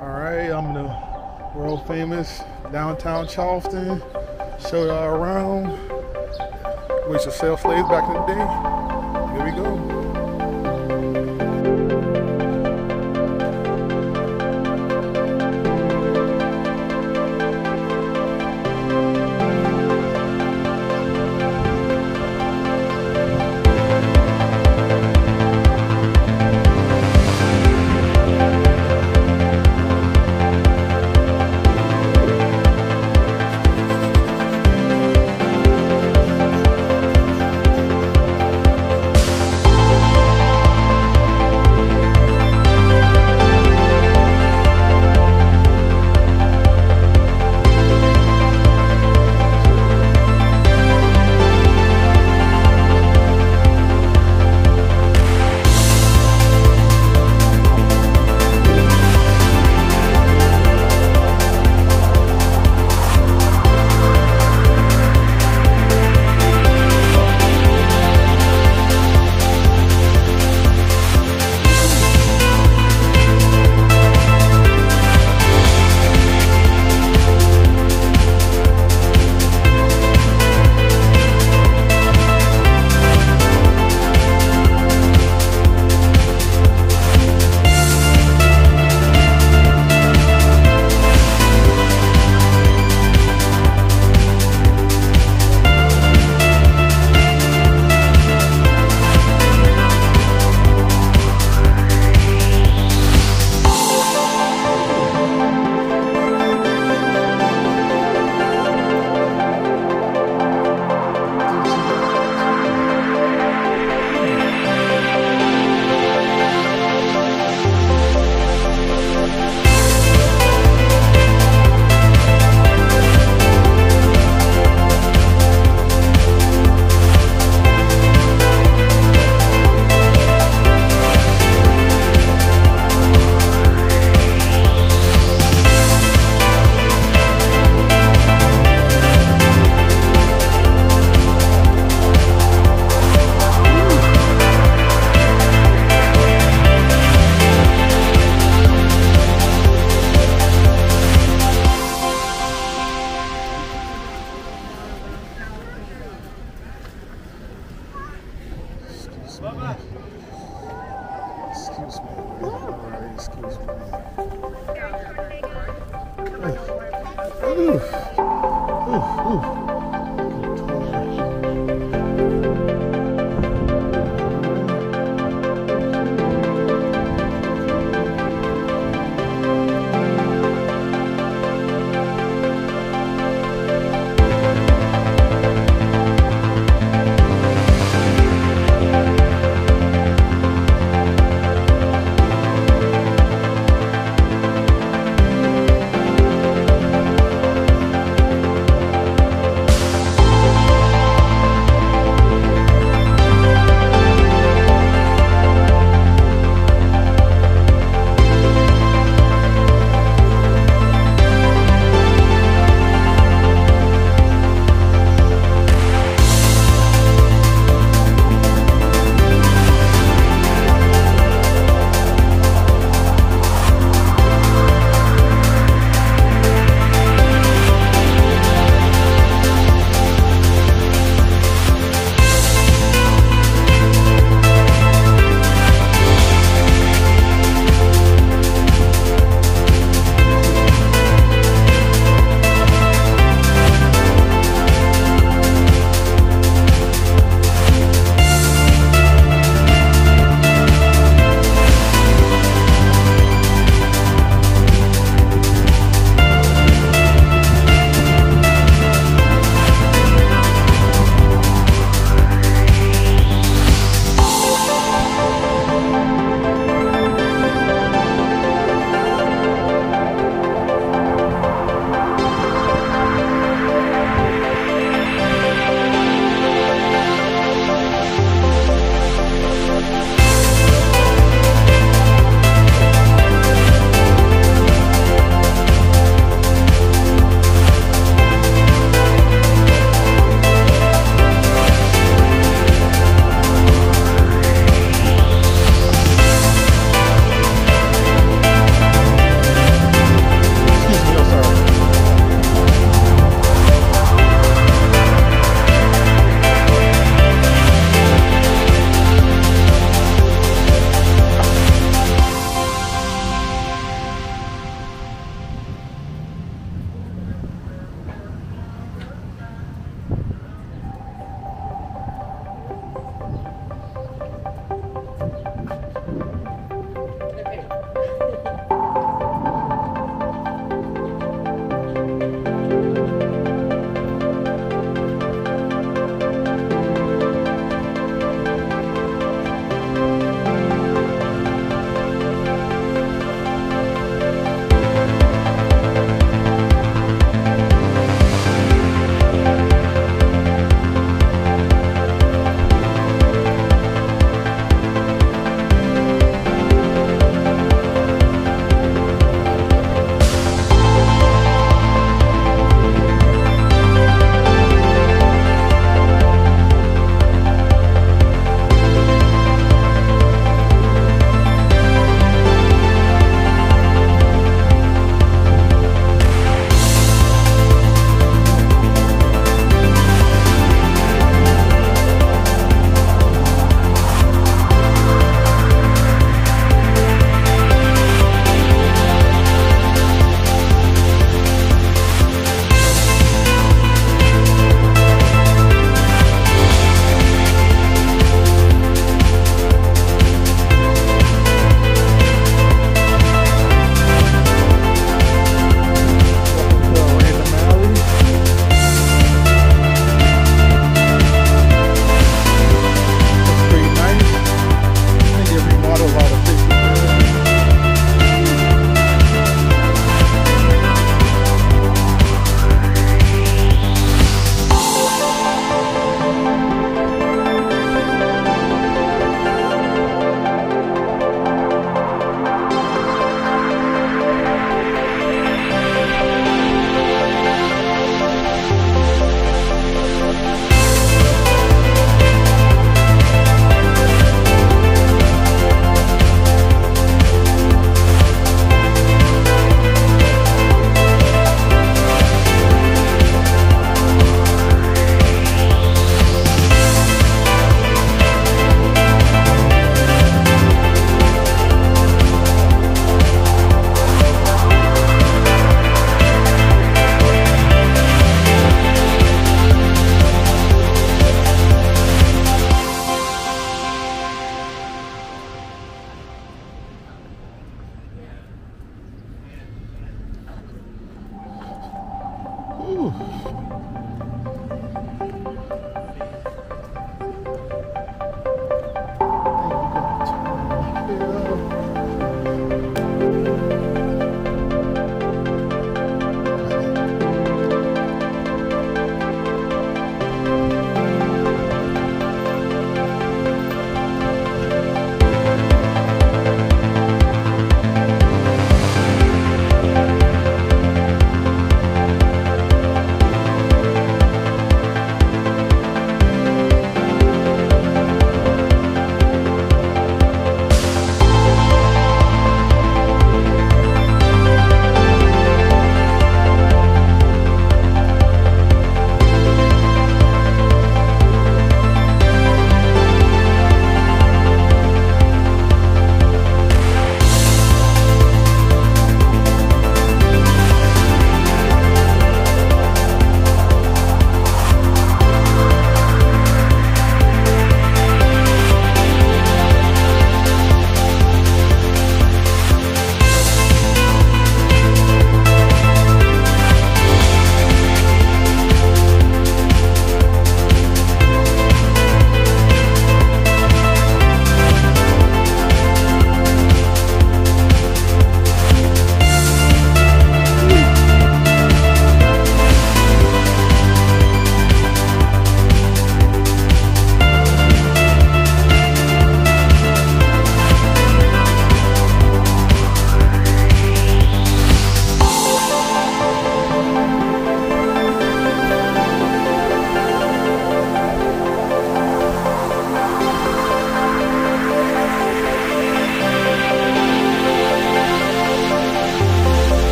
All right, I'm the world famous downtown Charleston. Show y'all around. To sell slaves back in the day. Here we go. Excuse me. Ooh. Ooh. Ooh. Ooh.